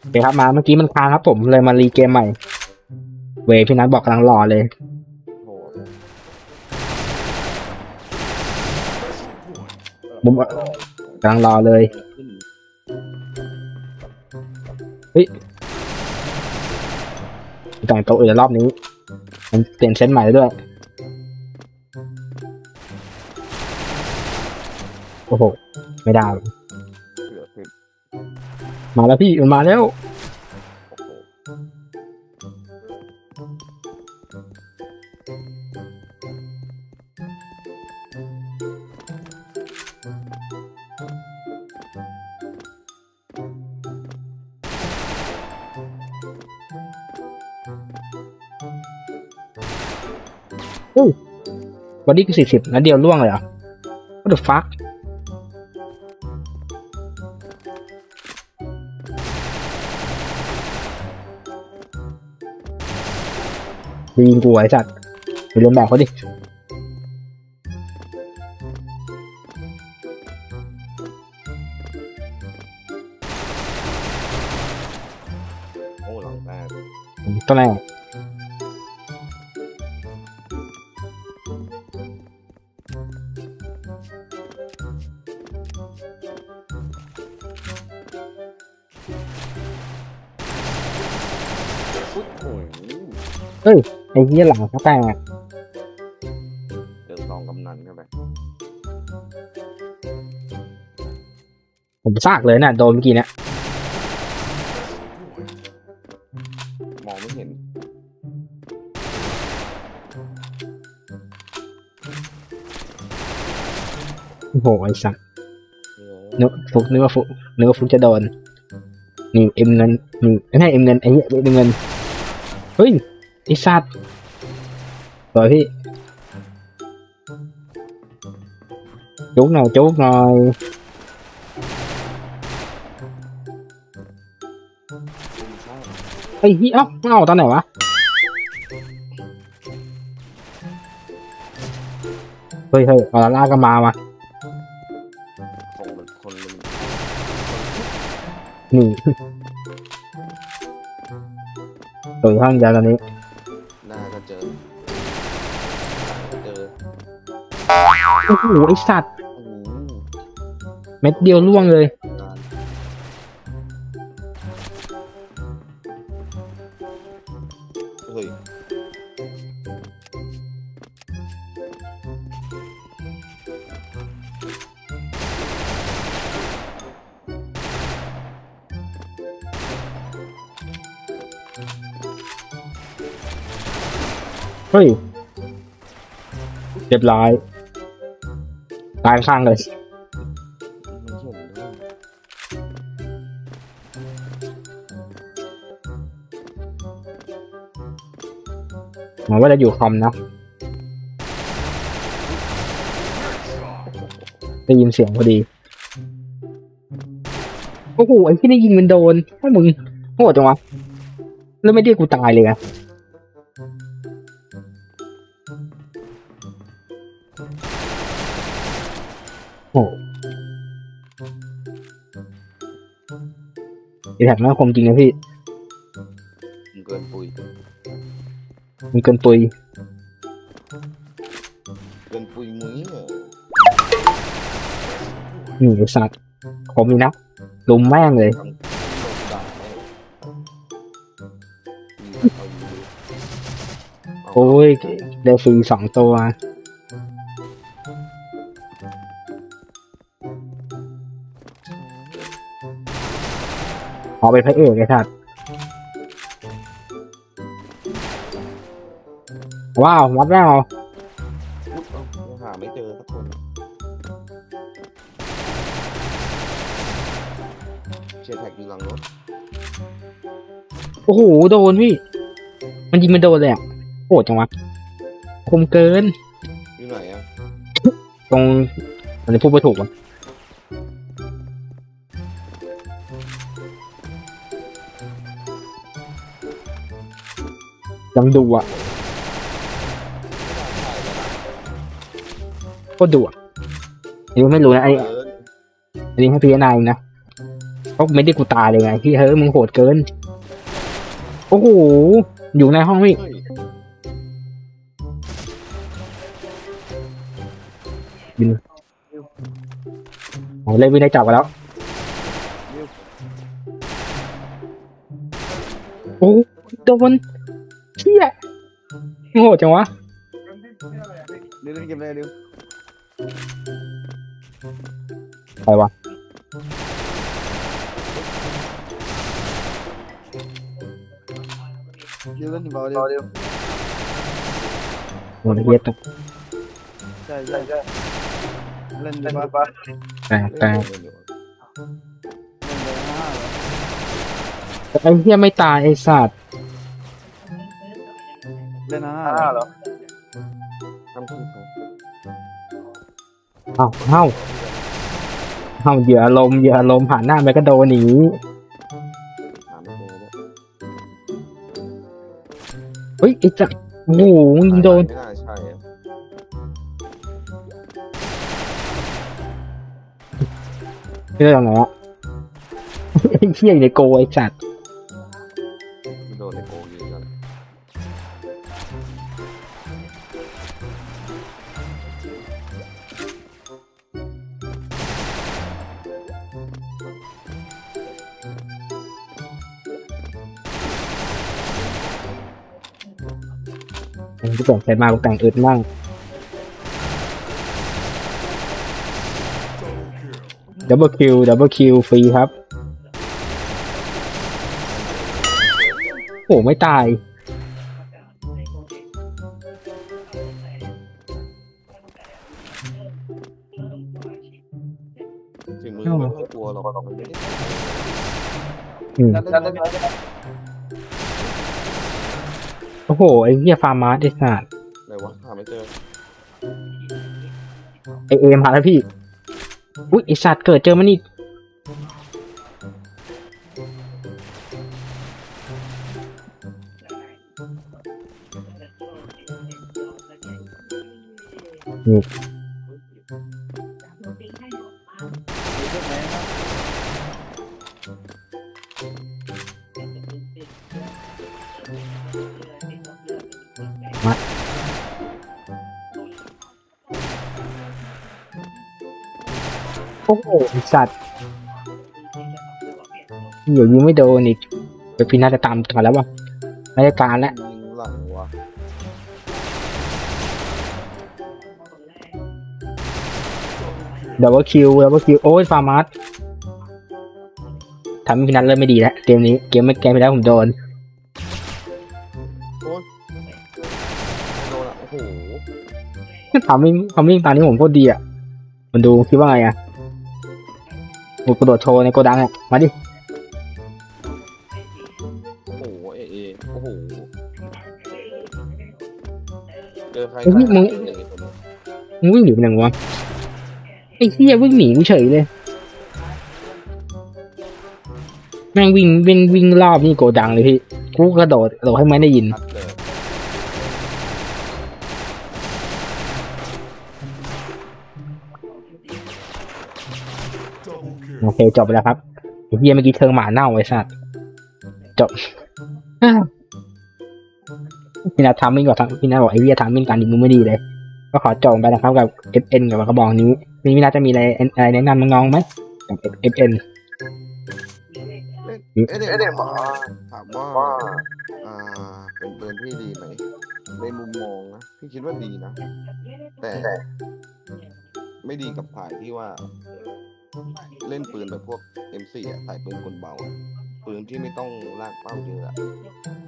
โอเครับมาเมื่อกี้มันค้างครับผมเลยมารีเกมใหม่ เวพี่นัทบอกกำลังรอเลยโอ้โหผมกำลังรอเลยขึ้นแต่งตัวอื่นรอบนี้ มันเปลี่ยนเซตใหม่ด้วย โอ้โห ไม่ได้ มาแล้วพี่มันมาแล้วโอ้โหบอดี้คือสี่สิบนัดเดียวล่วงเลยเหรอ what the fuck ยิงกูไอ้สัตว์ไปเรียนแบบเขาดิโอ้หลังแตกต้นแรกอุ๊ยโอ้ย ไอ้เหี้ยหลังเขาแตกเจอซองกำนันเข้าไปผมซากเลยน่ะโดนเมื่อกี้เนี่ยมองไม่เห็น โอ้โหไอ้สัตว์เออนึกฟุกนึกว่าฟุกนึกว่าฟุกจะโดนนี่เอ็มเงินนี่ไม่ใช่เอ็มเงินไอ้เหี้ยเอ็มเงินเฮ้ย ไอ้สัตว์สวยพี่จุกหน่อยจุกหน่อยคุณใช่ไอ้เหี้ยเอ้ามันออกตอนไหนวะเฮ้ยเฮ้ยออร่าก็มาว่ะส่งมันคนมันนี่ตัวข้างยาวตอนนี้ห น้าก็เจอหลังก็เจอโอ้โหไอสัตว์โอ้โหเม็ดเดียวล่วงเลย เฮ้ยเรียบร้อยตายข้างเลยเห็นด้วยหมายว่าจะอยู่คอมนะได้ยินเสียงพอดีโอ้โหไอ้ที่ได้ยิงมันโดนให้มึงโหดจังวะแล้วไม่ได้กูตายเลยอะ ไอแท็กน่าคมจริงนะพี่มันเกินปุยมันเกินปุยเกินปุยมุ้ยอะนี่ไอ้สัตว์คมนี่นะลุมแม่งเลยทำโดนด่าแม่งเอาอยู่เอาโอ้ยได้ฟรีสองตัว อเป็นพระเอกไอ้สัตว์ว้าววัดแล้วอุ๊ยเอายังหาไม่เจอสักคนเชียร์แท็กอยู่หลังรถโอ้โหโดนพี่ มันยิงมันโดนเลยอะโหดจังวะคมเกิน อยู่ไหนอะ ตรงมันจะพูดไม่ถูกวะ ยังดูอะโคตรดูอะนี่ไม่รู้นะไอ้อันนี้ให้พี่นายนะเขาไม่ได้กูตายเลยไงพี่เฮ้ยมึงโหดเกิน โอ้โห อยู่ในห้องพี่เฮ้ยโอ้เล่นวินัยจับกันแล้ว โอ้โดน เชี่ยโง่จังวะเดี๋ยวเล่นเกมอะไรเดี๋ยวใครวะเดี๋ยวเล่นเบาเดี๋ยวเดี๋ยวโดนเย็ดอะใช่ใช่ใช่เล่นเล่นบ้าแต่แต่เล่นเดี๋ยวเล่นห้าเหรอไอ้เหี้ยไม่ตายไอ้สัตว์ เล่นห้าเหรอทำถูกครับเอ้าเอ้าเอ้าเหยื่ออารมณ์เหยื่ออารมณ์ผ่านหน้าไปก็โดนหนีหาไม่เจอด้วยเฮ้ยไอ้จักรโอ้โหมึงโดน ไม่น่าใช่อะเรื่องไหนอะไอ้เหี้ยอยู่ในโกไอ้สัตว์ ผมจะเปลี่ยนเซตมากูแต่งอึดมั่งดับเบิลคิวดับเบิลคิวฟรีครับ โอ้ไม่ตาย ถึงมือไม่ต้องกลัวหรอกมันไม่ได้อืมเล่นเล่นเล่น โอ้โห ไอ้เหี้ยฟาร์มาร์ไอ้สัตว์ไหนวะหาไม่เจอไอเอมหาแล้วพี่ อุ้ยไอสัตว์เกิดเจอมันอีกนี่ อ้โหไอสัตว์เดี๋ยวยิงไม่โดนอีกเดี๋ยวพี่น่าจะตามต่อแล้ววะไม่ได้การแล้วยิงหลังวะดับเบิลคิวดับเบิลคิวโอ้ยฟาร์มาร์ทำให้พี่นัทเริ่มไม่ดีแล้วเกมนี้เกมไม่เกมไปแล้วผมโดนโอ้ยโดนอะโอ้โหทำให้ทำให้ตอนนี้ผมโคตรดีอะมันดูคิดว่าไงอะ ผมกระโดดโชว์ในโกดังอะมาดิ โอ้โหเอเอโอ้โหเจอใครเฮ้ยมึงเอเอตัวนี้มึงวิ่งหนีไปไหนวะไอ้เหี้ยวิ่งหนีกูเฉยเลย แม่งวิ่งวิ่งวิ่งรอบนี่โกดังเลยพี่ กูกระโดดกระโดดให้ไม่ได้ยิน ชัดเลย โอเคจบไปแล้วครับเหี้ยเมื่อกี้เทิงหมาเน่าไอ้สัตว์จบพี่นัททำมิ่งกว่าทำพี่นัทบอกไอ้เหี้ยทำมิ่งการยิมึงไม่ดีเลย ก็ขอจบไปนะครับกับ FN กับกระบอกนี้มีพี่นัทจะมีอะไรอะไรแนะนำน้องๆไหมกับ FN เอะเด็กเด็กถามว่าอ่าเป็นปืนที่ดีไหมในมุมมองนะพี่คิดว่าดีนะ แต่ไม่ดีกับถ่ายที่ว่า เล่นปืนแบบพวก M4 อะถ่ายปืนกลเบาอะปืนที่ไม่ต้องลากเป้าเยอะอะ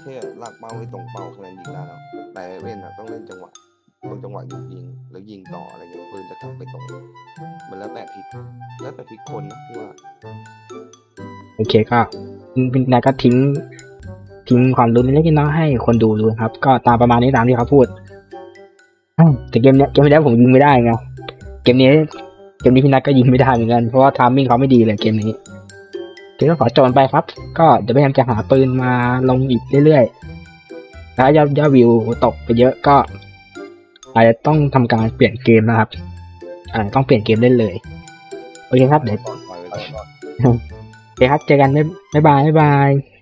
แค่ลากเป้าให้ตรงเป้าแค่นั้นยิงได้แล้วแต่เล่นอะต้องเล่นจังหวะตรงจังหวะหยุดยิง แล้วยิงต่ออะไรเงี้ยปืนจะกลับไปตรง มันแล้วแต่พลิกแล้วแต่พลิกคนนะพี่ว่าโอเคก็พี่นัทก็ทิ้ง ทิ้งความรู้เล็กๆน้อยๆให้คนดูดูครับ ก็ตามประมาณนี้ตามที่เขาพูดแต่เกมเนี้ยเกมที่แล้วผมยิงไม่ได้ไงเกมนี้ เกมนี้พี่นัทก็ยิงไม่ได้เหมือนกัน เพราะว่า timing เขาไม่ดีเลยเกมนี้เกมก็ขอจบไปครับ ก็เดี๋ยวพยายามจะหาปืนมาลงอีกเรื่อยๆ แล้วยอดยอดวิวตกไปเยอะก็อาจจะต้องทำการเปลี่ยนเกมนะครับอาต้องเปลี่ยนเกมเล่นเลยโอเคครับเดี๋ยวปลอดภัยไว้ก่อนโอเคครับเจอกันบ๊ายบ๊ายบายบ๊ายบาย